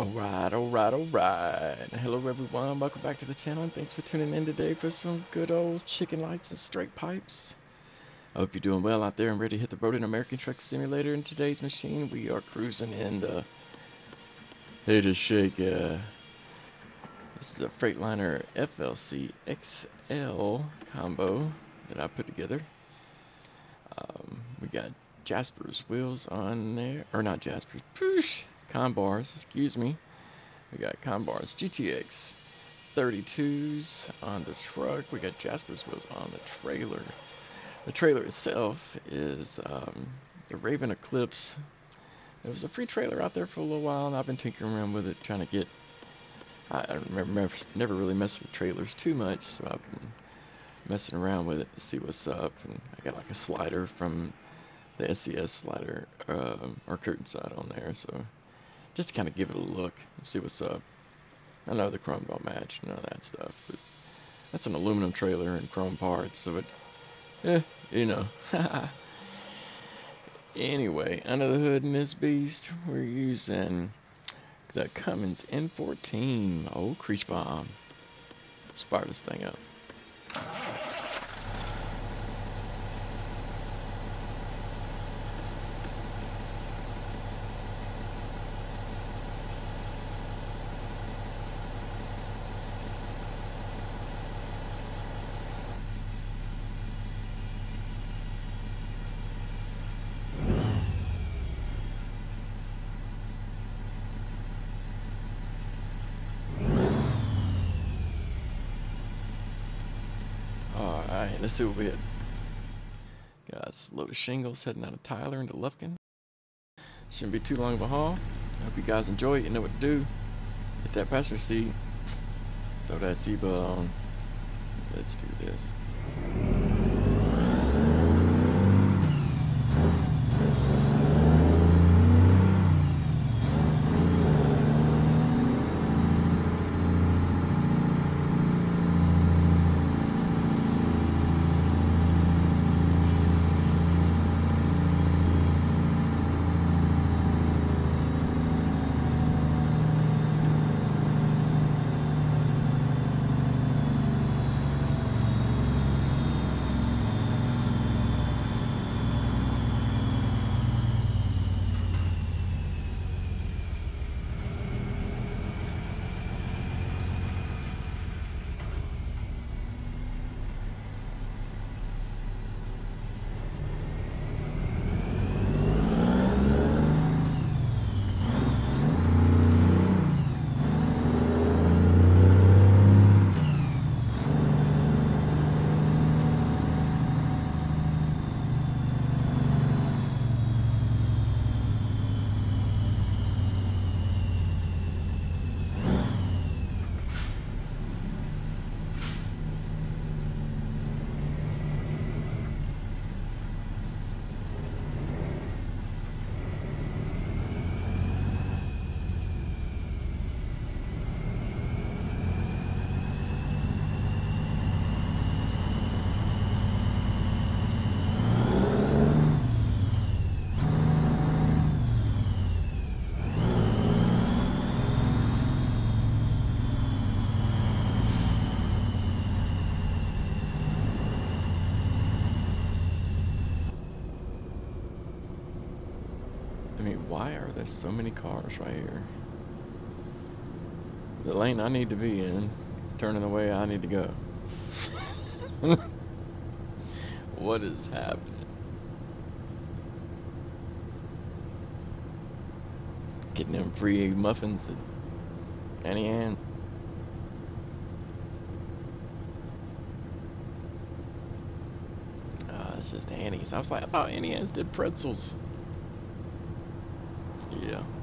Alright, alright, alright. Hello everyone, welcome back to the channel and thanks for tuning in today for some good old chicken lights and straight pipes. I hope you're doing well out there and ready to hit the road in American Truck Simulator. In today's machine, we are cruising in the Hater Shaker. Uh, this is a Freightliner FLC XL combo that I put together. Um, we got Jasper's wheels on there, or not Jasper's, poosh, Conbars, excuse me. We got Conbars GTX 32s on the truck. We got Jasper's wheels on the trailer. The trailer itself is um, the Raven Eclipse. There was a free trailer out there for a little while, and I've been tinkering around with it, trying to get. I, remember never really messed with trailers too much, so I've been messing around with it to see what's up. And I got like a slider from the SES slider uh, or curtain side on there, so just to kind of give it a look, see what's up. I know the chrome don't match, none of that stuff, but that's an aluminum trailer and chrome parts, so it, eh, you know. anyway, under the hood in this beast, we're using the Cummins N14, old creech bomb. Let's this thing up. Alright, let's see what we had. Got a load of shingles heading out of Tyler into Lufkin. Shouldn't be too long of a haul. I hope you guys enjoy it. You know what to do. Hit that passenger seat. Throw that seatbelt on. Let's do this. Why are there so many cars right here? The lane I need to be in, turning the way I need to go. what is happening? Getting them free muffins at Annie Ann. Uh, it's just Annie's. I was like, I thought Annie Ann's did pretzels. Yeah.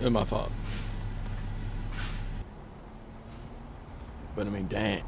Totally my fault. But I mean, dang.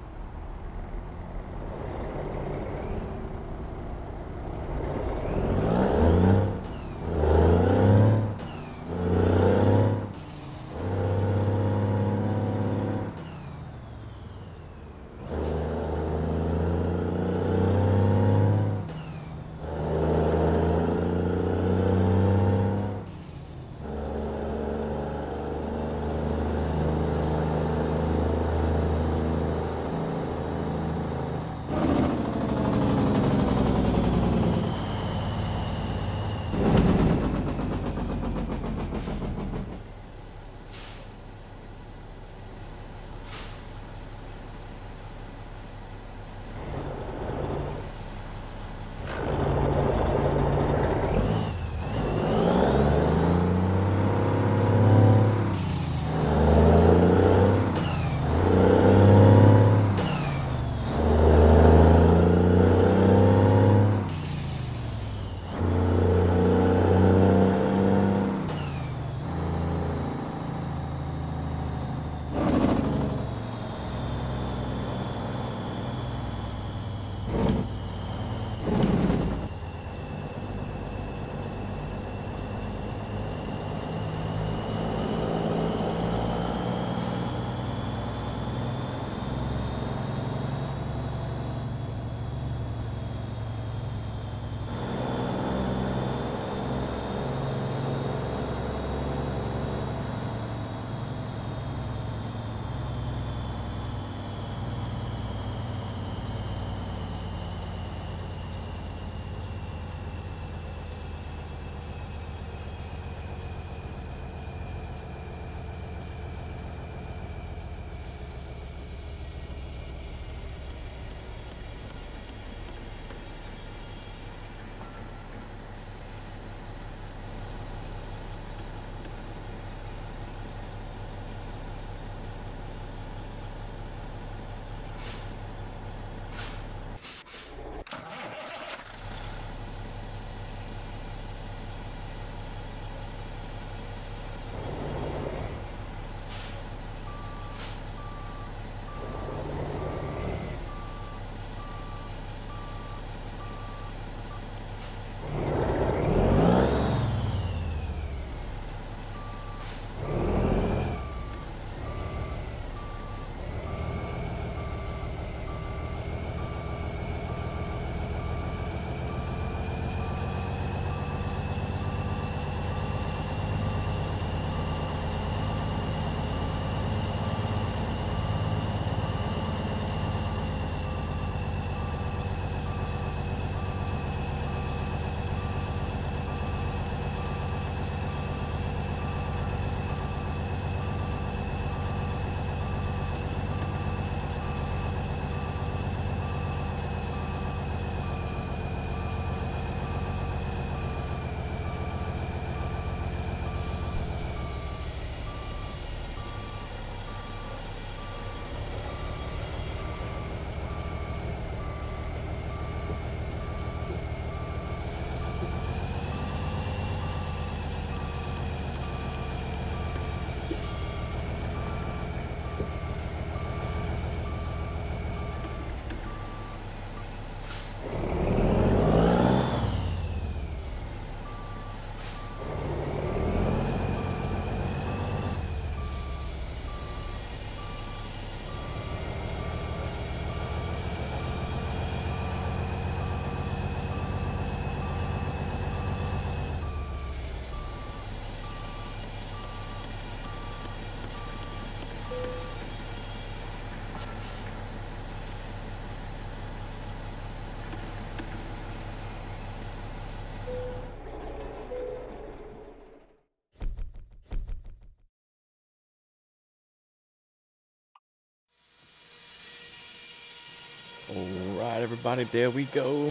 Everybody, there we go.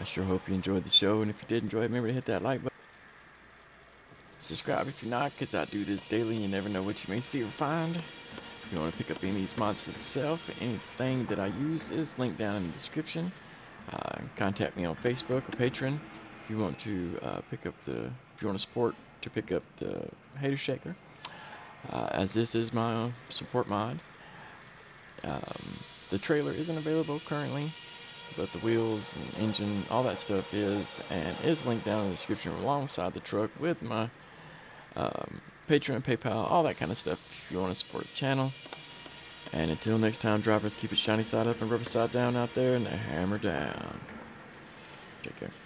I sure hope you enjoyed the show, and if you did enjoy it, remember to hit that like button. Subscribe if you're not, because I do this daily, you never know what you may see or find. If you want to pick up any of these mods for yourself, anything that I use is linked down in the description. Uh, contact me on Facebook or Patreon if you want to uh, pick up the, if you want to support to pick up the Hater Shaker, uh, as this is my support mod. Um, the trailer isn't available currently, but the wheels and engine, all that stuff is, and is linked down in the description alongside the truck with my um, Patreon, PayPal, all that kind of stuff if you want to support the channel. And until next time, drivers, keep it shiny side up and rubber side down out there and the hammer down. Take care.